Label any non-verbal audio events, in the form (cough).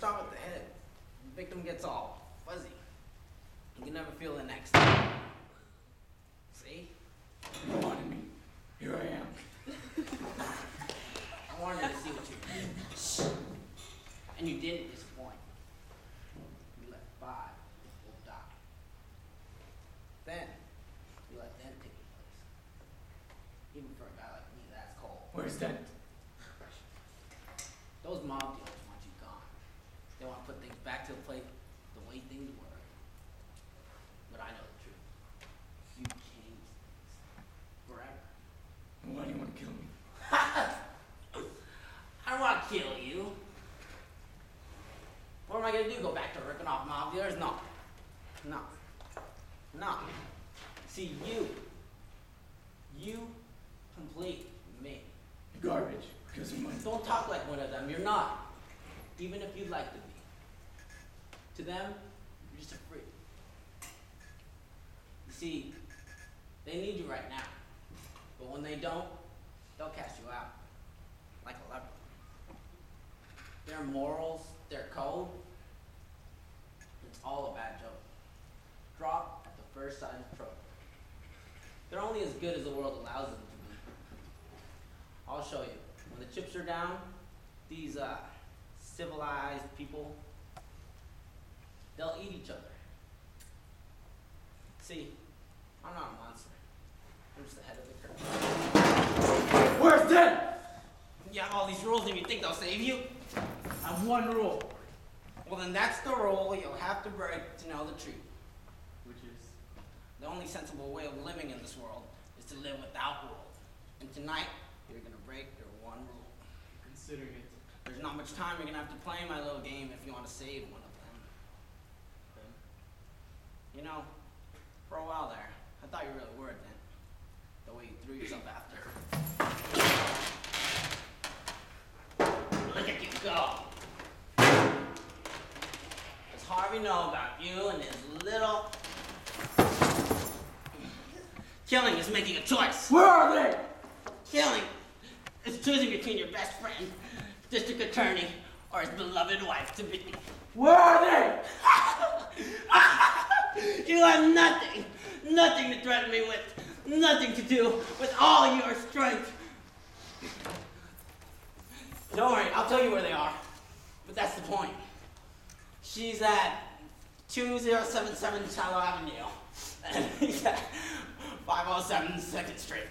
Start with the head. The victim gets all fuzzy. You can never feel the next. See? You wanted me. Here I am. (laughs) I wanted to see what you did. And you didn't disappoint. You let five people die. Then, you let them take your place. Even for a guy like me, that's cold. Where's Dent? Those mob dealers want you gone. They want to put things back to the place the way things were. But I know the truth. You changed things forever. Why do you want to kill me? (laughs) I don't want to kill you. What am I gonna do? Go back to ripping off mob dealers? No. No. No. See, you. You complete me. Garbage. Because of my. Don't talk like one of them. You're not. Even if you'd like to be. To them, you're just a freak. You see, they need you right now. But when they don't, they'll cast you out. Like a leper. Their morals, their code, it's all a bad joke. Drop at the first sign of trouble. They're only as good as the world allows them to be. I'll show you. When the chips are down, these uh, civilized people, they'll eat each other. See, I'm not a monster. I'm just the head of the curtain. Where's Dent? You have all these rules and you think they'll save you? I have one rule. Well, then that's the rule you'll have to break to know the truth. Which is The only sensible way of living in this world is to live without rules. And tonight, you're gonna break your one rule. considering it. There's not much time you're gonna have to play my little game if you want to save one of them. Then You know, for a while there, I thought you really were Dent. The way you threw yourself after. Look at you go. Does Harvey know about you and his little. Killing is making a choice. Where are they? Killing is choosing between your best friend, district attorney, or his beloved wife to be. Where are they? (laughs) you have nothing, nothing to threaten me with, nothing to do with all your strength. Don't worry, I'll tell you where they are. But that's the point. She's at 2077 Shallow Avenue, (laughs) and he's at 507 Second Street.